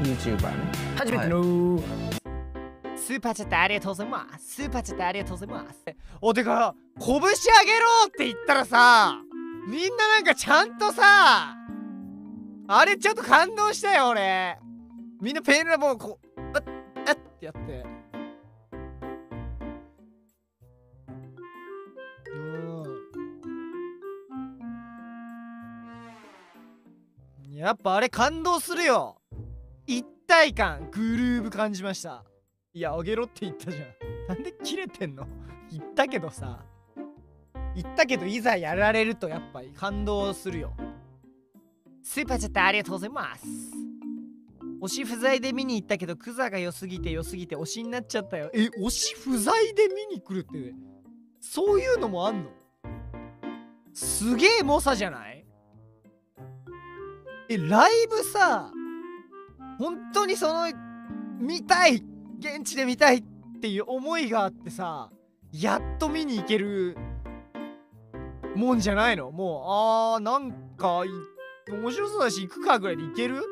YouTuber ね。初めての、スーパーチャットありがとうございます。スーパーチャットありがとうございます。おてか拳あげろって言ったらさみんななんかちゃんとさあれちょっと感動したよ俺。みんなペンラををこうあっあっってやって。うんやっぱあれ感動するよ。一体感グルーブ感じました。いやあげろって言ったじゃん。なんで切れてんの？言ったけどさ。言ったけどいざやられるとやっぱり感動するよ。スーパーチャットありがとうございます。推し不在で見に行ったけどクザが良すぎて良すぎて推しになっちゃったよ。え推し不在で見に来るってそういうのもあんの？すげえ猛者じゃない？えライブさ本当にその見たい現地で見たいっていう思いがあってさやっと見に行けるもんじゃないの？もうあーなんか面白そうだし行くかぐらいで行ける？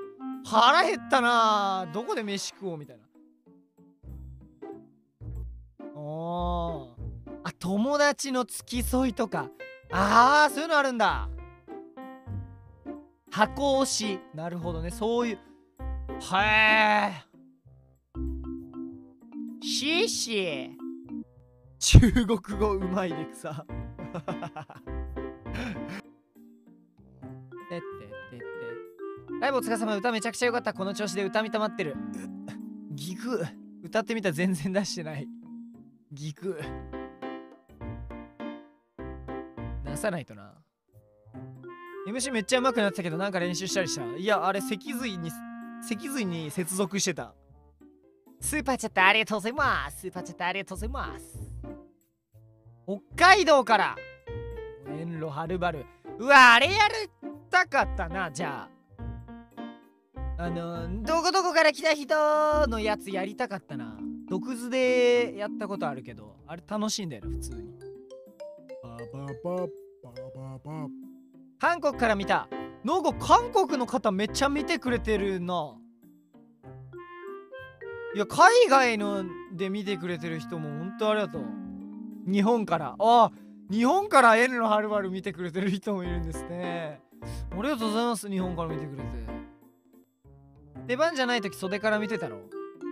腹減ったなどこで飯食おうみたいな。あー。あ友達の付き添いとか。あーそういうのあるんだ。箱推し。なるほどね。そういうはえシシ中国語うまいでくさ。てってててライブお疲れ様。歌めちゃくちゃ良かった。この調子で歌みたまってる。ギク歌ってみた全然出してない。ギク出さないとな。MC めっちゃ上手くなってたけどなんか練習したりした？いやあれ脊髄に脊髄に接続してた。スーパーチャットありがとうございます。スーパーチャットありがとうございます。北海道から。遠路はるばる。うわあれやりたかったなじゃあ。あのどこどこから来た人のやつやりたかったな。毒図でやったことあるけどあれ楽しいんだよな普通に。韓国から見たなんか韓国の方めっちゃ見てくれてるな。いや海外ので見てくれてる人も本当ありがとう。日本から。あ日本から N のはるばる見てくれてる人もいるんですね。ありがとうございます日本から見てくれて。出番じゃない時袖から見てたの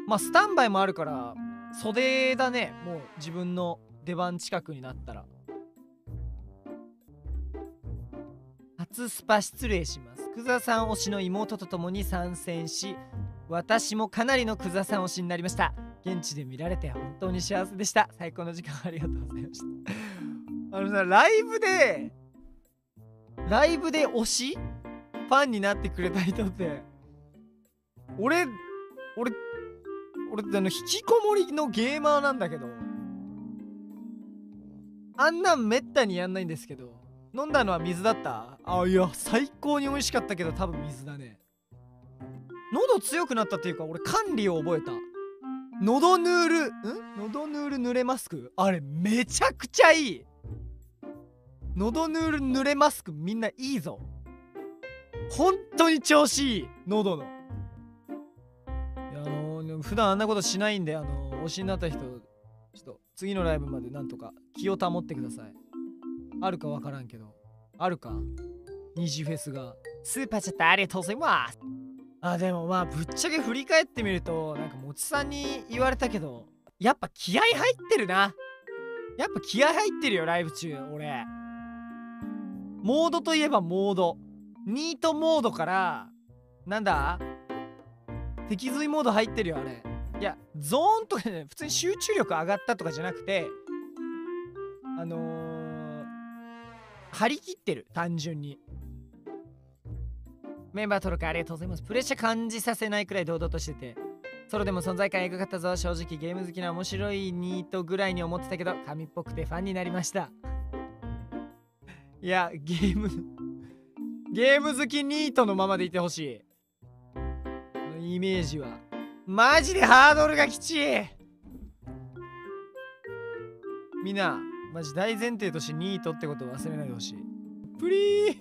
まあスタンバイもあるから袖だね。もう自分の出番近くになったら。初スパ失礼します。クザさん推しの妹と共に参戦し私もかなりのクザさん推しになりました。現地で見られて本当に幸せでした。最高の時間ありがとうございました。あのさライブでライブで推しファンになってくれた人って俺俺俺ってあの引きこもりのゲーマーなんだけどあんなんめったにやんないんですけど飲んだのは水だった？あいや最高に美味しかったけど多分水だね。喉強くなったっていうか俺管理を覚えた。喉ヌールん？喉ヌール濡れマスク？あれめちゃくちゃいい。喉ヌール濡れマスクみんないいぞ。本当に調子いい喉の。いやあのー、普段あんなことしないんであのー、推しになった人ちょっと次のライブまでなんとか気を保ってください。あるかわからんけど。あるか？虹フェスが。スーパーチャットありがとうございます。あでもまあぶっちゃけ振り返ってみるとなんかもちさんに言われたけどやっぱ気合入ってるな。やっぱ気合入ってるよライブ中俺。モードといえばモード。ニートモードからなんだ？脊髄モード入ってるよあれ。いやゾーンとかね普通に集中力上がったとかじゃなくてあのー、張り切ってる単純に。メンバー登録ありがとうございます。プレッシャー感じさせないくらい堂々としてて。ソロでも存在感エグかったぞ。正直ゲーム好きな面白いニートぐらいに思ってたけど神っぽくてファンになりました。いやゲームゲーム好きニートのままでいてほしい。イメージは。マジでハードルがきちい。みんなマジ大前提としてニートってことを忘れないでほしい。プリー